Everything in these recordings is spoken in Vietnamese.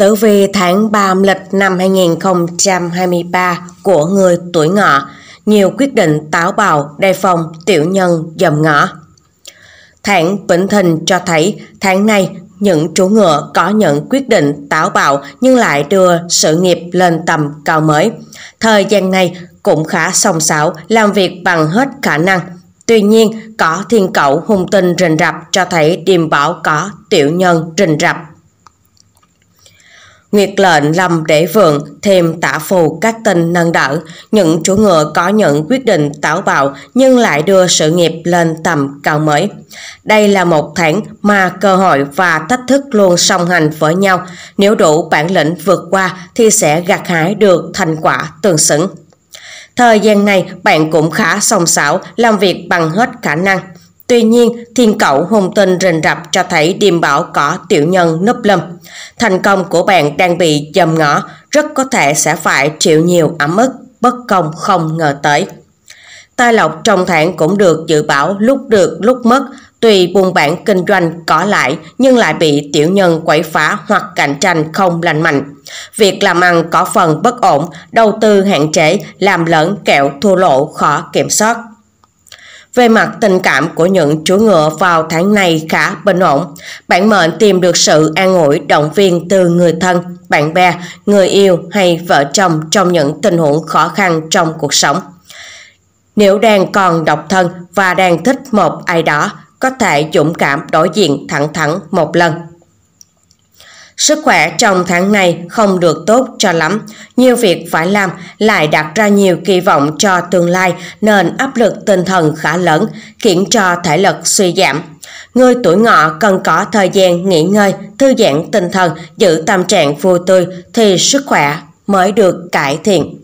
Tử vi tháng 3 âm lịch năm 2023 của người tuổi ngọ, nhiều quyết định táo bạo, đề phòng, tiểu nhân, dầm ngõ. Tháng Vĩnh Thìn cho thấy tháng này những chú ngựa có những quyết định táo bạo nhưng lại đưa sự nghiệp lên tầm cao mới. Thời gian này cũng khá song xảo, làm việc bằng hết khả năng. Tuy nhiên, có thiên cẩu hung tinh rình rập cho thấy điềm bảo có tiểu nhân rình rập Nguyệt lệnh lâm để vượng thêm tả phù các tinh nâng đỡ, những chủ ngựa có những quyết định táo bạo nhưng lại đưa sự nghiệp lên tầm cao mới. Đây là một tháng mà cơ hội và thách thức luôn song hành với nhau. Nếu đủ bản lĩnh vượt qua thì sẽ gặt hái được thành quả tương xứng. Thời gian này bạn cũng khá song sảo, làm việc bằng hết khả năng. Tuy nhiên, thiên cậu hung tinh rình rập cho thấy điềm bảo có tiểu nhân núp lâm. Thành công của bạn đang bị dầm ngõ, rất có thể sẽ phải chịu nhiều ấm ức, bất công không ngờ tới. Tài lộc trong tháng cũng được dự báo lúc được lúc mất, tùy buôn bản kinh doanh có lại nhưng lại bị tiểu nhân quậy phá hoặc cạnh tranh không lành mạnh. Việc làm ăn có phần bất ổn, đầu tư hạn chế, làm lẫn kẹo thua lỗ khó kiểm soát. Về mặt tình cảm của những chú ngựa vào tháng này khá bình ổn. Bản mệnh tìm được sự an ủi động viên từ người thân, bạn bè, người yêu hay vợ chồng trong những tình huống khó khăn trong cuộc sống. Nếu đang còn độc thân và đang thích một ai đó, có thể dũng cảm đối diện thẳng thắn một lần. Sức khỏe trong tháng này không được tốt cho lắm, nhiều việc phải làm lại đặt ra nhiều kỳ vọng cho tương lai nên áp lực tinh thần khá lớn, khiến cho thể lực suy giảm. Người tuổi ngọ cần có thời gian nghỉ ngơi, thư giãn tinh thần, giữ tâm trạng vui tươi thì sức khỏe mới được cải thiện.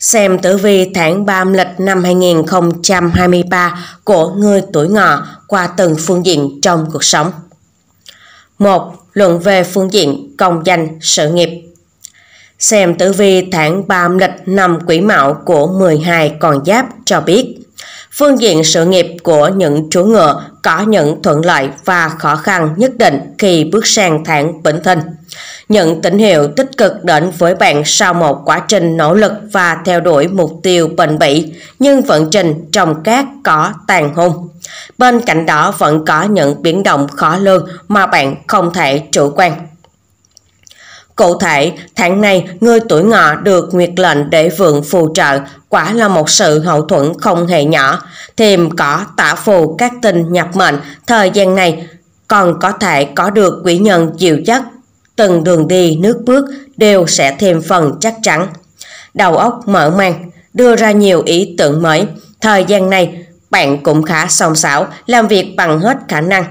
Xem tử vi tháng 3 âm lịch năm 2023 của người tuổi ngọ qua từng phương diện trong cuộc sống. 1. Luận về phương diện công danh sự nghiệp Xem tử vi tháng 3 âm lịch năm quỷ mão của 12 con giáp cho biết Phương diện sự nghiệp của những chú ngựa có những thuận lợi và khó khăn nhất định khi bước sang tháng Bính Thìn. Những tín hiệu tích cực đến với bạn sau một quá trình nỗ lực và theo đuổi mục tiêu bền bỉ, nhưng vận trình trong cát có tàn hung. Bên cạnh đó vẫn có những biến động khó lường mà bạn không thể chủ quan. Cụ thể, tháng này, người tuổi ngọ được nguyệt lệnh để vượng phù trợ, quả là một sự hậu thuẫn không hề nhỏ. Thêm có tả phù các tinh nhập mệnh, thời gian này còn có thể có được quỷ nhân dịu dắt. Từng đường đi nước bước đều sẽ thêm phần chắc chắn. Đầu óc mở mang, đưa ra nhiều ý tưởng mới. Thời gian này, bạn cũng khá song sáo, làm việc bằng hết khả năng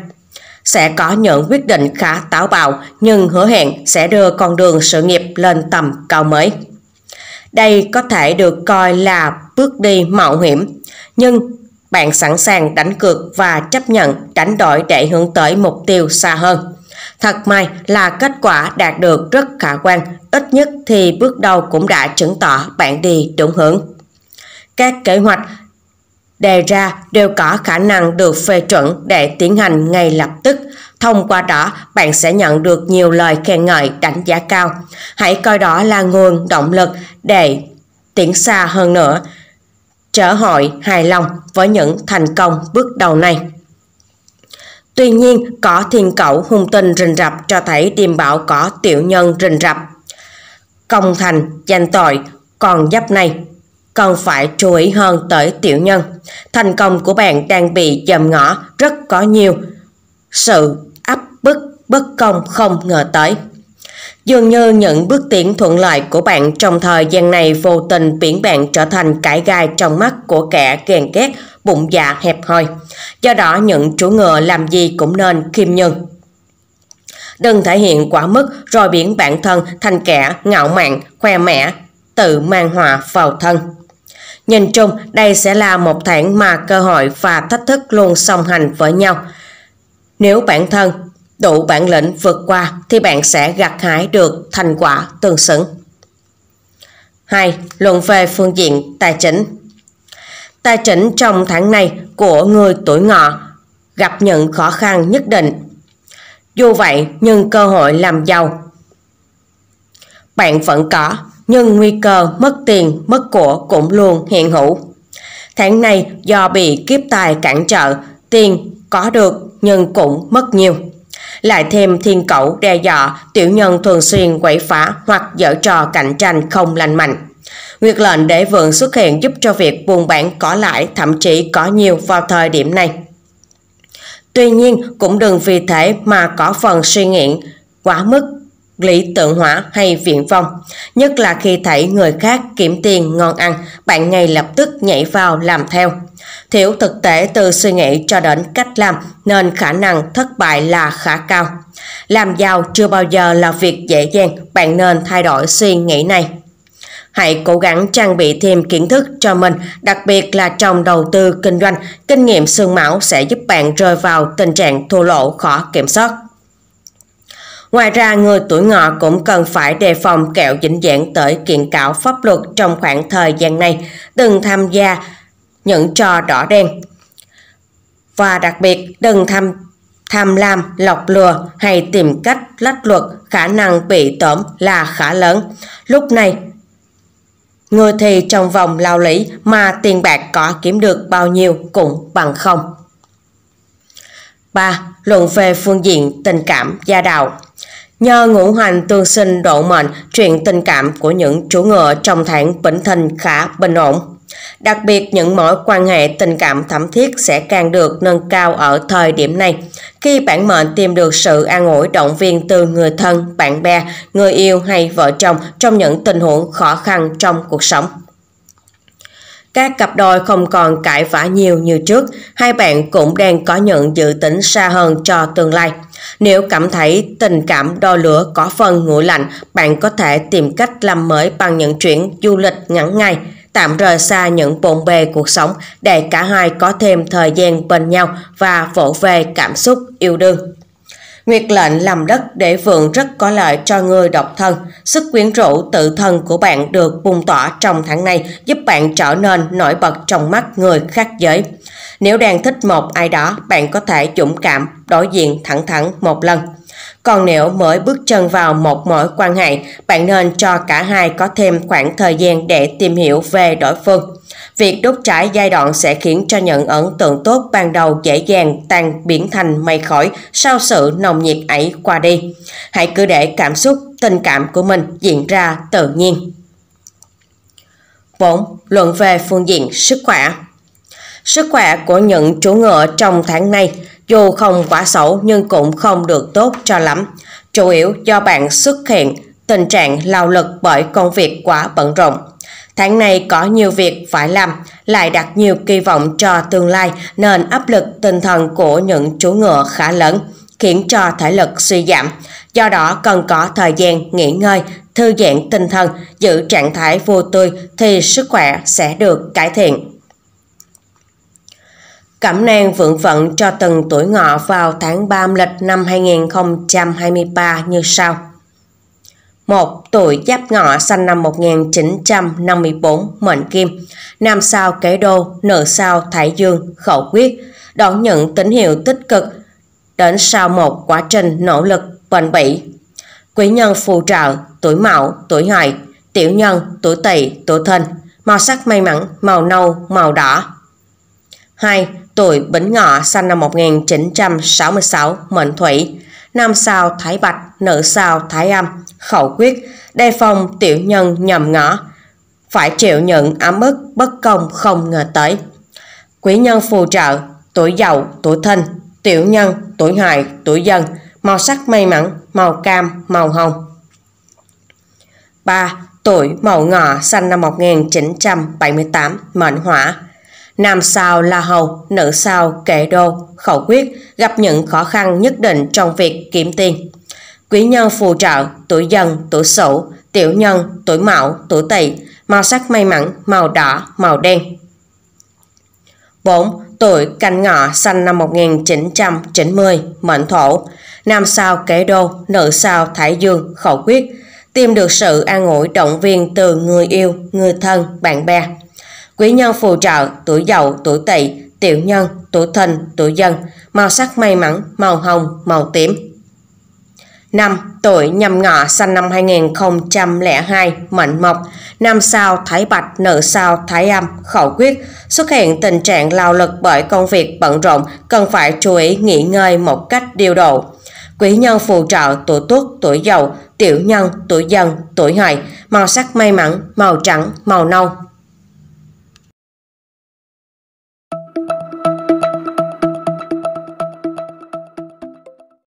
sẽ có những quyết định khá táo bạo nhưng hứa hẹn sẽ đưa con đường sự nghiệp lên tầm cao mới. Đây có thể được coi là bước đi mạo hiểm, nhưng bạn sẵn sàng đánh cược và chấp nhận đánh đổi để hướng tới mục tiêu xa hơn. Thật may là kết quả đạt được rất khả quan, ít nhất thì bước đầu cũng đã chứng tỏ bạn đi đúng hướng. Các kế hoạch đề ra đều có khả năng được phê chuẩn để tiến hành ngay lập tức. Thông qua đó, bạn sẽ nhận được nhiều lời khen ngợi đánh giá cao. Hãy coi đó là nguồn động lực để tiến xa hơn nữa. Trở hội hài lòng với những thành công bước đầu này. Tuy nhiên, có thiên cẩu hung tinh rình rập cho thấy điềm bảo có tiểu nhân rình rập. Công thành, danh tội, còn dấp này còn phải chú ý hơn tới tiểu nhân. Thành công của bạn đang bị dầm ngõ rất có nhiều. Sự áp bức bất công không ngờ tới. Dường như những bước tiến thuận lợi của bạn trong thời gian này vô tình biến bạn trở thành cải gai trong mắt của kẻ ghen ghét, bụng dạ hẹp hòi. Do đó những chủ ngựa làm gì cũng nên khiêm nhường. Đừng thể hiện quá mức rồi biến bản thân thành kẻ ngạo mạn, khoe mẽ, tự mang họa vào thân. Nhìn chung, đây sẽ là một tháng mà cơ hội và thách thức luôn song hành với nhau. Nếu bản thân đủ bản lĩnh vượt qua thì bạn sẽ gặt hái được thành quả tương xứng. 2. Luận về phương diện tài chính Tài chính trong tháng này của người tuổi ngọ gặp những khó khăn nhất định. Dù vậy nhưng cơ hội làm giàu bạn vẫn có, nhưng nguy cơ mất tiền, mất của cũng luôn hiện hữu. Tháng này do bị kiếp tài cản trở, tiền có được nhưng cũng mất nhiều. Lại thêm thiên cẩu đe dọa, tiểu nhân thường xuyên quậy phá hoặc dở trò cạnh tranh không lành mạnh. Nguyệt lệnh để vượng xuất hiện giúp cho việc buôn bán có lãi thậm chí có nhiều vào thời điểm này. Tuy nhiên cũng đừng vì thế mà có phần suy nghĩ quá mức lý tưởng hóa hay viễn vong. Nhất là khi thấy người khác kiếm tiền ngon ăn, bạn ngay lập tức nhảy vào làm theo. Thiếu thực tế từ suy nghĩ cho đến cách làm nên khả năng thất bại là khá cao. Làm giàu chưa bao giờ là việc dễ dàng, bạn nên thay đổi suy nghĩ này. Hãy cố gắng trang bị thêm kiến thức cho mình, đặc biệt là trong đầu tư kinh doanh. Kinh nghiệm xương máu sẽ giúp bạn rơi vào tình trạng thua lỗ khó kiểm soát. Ngoài ra, người tuổi ngọ cũng cần phải đề phòng kẹo dính dạng tới kiện cáo pháp luật trong khoảng thời gian này, đừng tham gia những trò đỏ đen. Và đặc biệt, đừng tham tham lam, lọc lừa hay tìm cách lách luật, khả năng bị tổm là khá lớn. Lúc này, người thì trong vòng lao lý mà tiền bạc có kiếm được bao nhiêu cũng bằng không. 3. Luận về phương diện tình cảm gia đạo Nhờ ngũ hành tương sinh độ mệnh, chuyện tình cảm của những chú ngựa trong tháng Bính Thìn khá bình ổn. Đặc biệt những mối quan hệ tình cảm thẩm thiết sẽ càng được nâng cao ở thời điểm này. Khi bản mệnh tìm được sự an ủi động viên từ người thân, bạn bè, người yêu hay vợ chồng trong những tình huống khó khăn trong cuộc sống. Các cặp đôi không còn cãi vã nhiều như trước, hai bạn cũng đang có những dự tính xa hơn cho tương lai. Nếu cảm thấy tình cảm đo lửa có phần nguội lạnh, bạn có thể tìm cách làm mới bằng những chuyến du lịch ngắn ngày, tạm rời xa những bộn bề cuộc sống để cả hai có thêm thời gian bên nhau và vỗ về cảm xúc yêu đương. Nguyệt lệnh làm đất để vượng rất có lợi cho người độc thân. Sức quyến rũ tự thân của bạn được bùng tỏa trong tháng này giúp bạn trở nên nổi bật trong mắt người khác giới. Nếu đang thích một ai đó, bạn có thể dũng cảm, đối diện thẳng thắn một lần. Còn nếu mới bước chân vào một mối quan hệ, bạn nên cho cả hai có thêm khoảng thời gian để tìm hiểu về đối phương. Việc đốt trải giai đoạn sẽ khiến cho những ấn tượng tốt ban đầu dễ dàng tan biến thành mây khói sau sự nồng nhiệt ấy qua đi. Hãy cứ để cảm xúc, tình cảm của mình diễn ra tự nhiên. 4. Luận về phương diện sức khỏe Sức khỏe của những chú ngựa trong tháng này dù không quá xấu nhưng cũng không được tốt cho lắm. Chủ yếu do bạn xuất hiện tình trạng lao lực bởi công việc quá bận rộn. Tháng này có nhiều việc phải làm, lại đặt nhiều kỳ vọng cho tương lai nên áp lực tinh thần của những chú ngựa khá lớn, khiến cho thể lực suy giảm. Do đó cần có thời gian nghỉ ngơi, thư giãn tinh thần, giữ trạng thái vô tươi thì sức khỏe sẽ được cải thiện. Cẩm nang vượng vận cho từng tuổi ngọ vào tháng 3 âm lịch năm 2023 như sau. 1. Tuổi Giáp Ngọ sinh năm 1954, mệnh Kim. Nam sao Kế Đô, nữ sao Thái Dương, khẩu quyết. Đón nhận tín hiệu tích cực đến sau một quá trình nỗ lực bền bỉ. Quý nhân phù trợ, tuổi Mão, tuổi Hợi, tiểu nhân, tuổi Tỵ, tuổi Thìn. Màu sắc may mắn, màu nâu, màu đỏ. 2 tuổi Bính Ngọ sinh năm 1966, mệnh Thủy, nam sao Thái Bạch, nữ sao Thái Âm, khẩu quyết, đề phòng tiểu nhân nhầm ngõ, phải chịu những ám ức bất công không ngờ tới. Quý nhân phù trợ, tuổi giàu tuổi thân, tiểu nhân, tuổi hài, tuổi dân, màu sắc may mắn, màu cam, màu hồng. 3. Tuổi Mậu Ngọ sinh năm 1978, mệnh Hỏa, Nam sao La Hầu, nữ sao Kệ Đô, khẩu quyết gặp những khó khăn nhất định trong việc kiếm tiền. Quý nhân phù trợ, tuổi dần, tuổi sửu, tiểu nhân, tuổi mão, tuổi tỵ, màu sắc may mắn, màu đỏ, màu đen. 4. Tuổi canh ngọ sinh năm 1990, mệnh thổ, nam sao kế đô, nữ sao thái dương, khẩu quyết, tìm được sự an ủi động viên từ người yêu, người thân, bạn bè. Quý nhân phù trợ, tuổi dậu, tuổi tỵ, tiểu nhân, tuổi thìn, tuổi dân, màu sắc may mắn, màu hồng, màu tím. Năm tuổi nhâm ngọ sinh năm 2002, mệnh mộc, năm sao thái bạch, nữ sao thái âm, khẩu quyết, xuất hiện tình trạng lao lực bởi công việc bận rộn, cần phải chú ý nghỉ ngơi một cách điều độ. Quý nhân phù trợ tuổi tuất, tuổi dậu, tiểu nhân, tuổi dần, tuổi hợi, màu sắc may mắn, màu trắng, màu nâu,